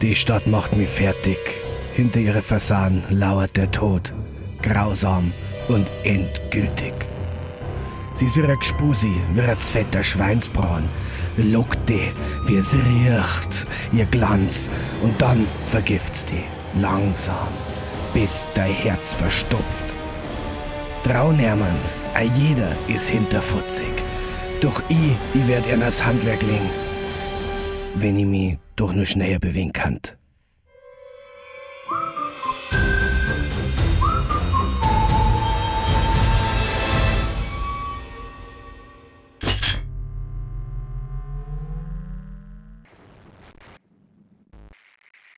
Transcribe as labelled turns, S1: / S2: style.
S1: Die Stadt macht mich fertig. Hinter ihre Fassaden lauert der Tod. Grausam und endgültig. Sie ist wie ein Gspusi, wie ein fetter Schweinsbraun. Lockt die, wie es riecht, ihr Glanz. Und dann vergiftet's die. Langsam, bis dein Herz verstopft. Traunärmend, a jeder ist hinterfutzig. Doch ich, ich werd ihr das Handwerk legen. Wenn ich mich doch nur schneller bewegen kann.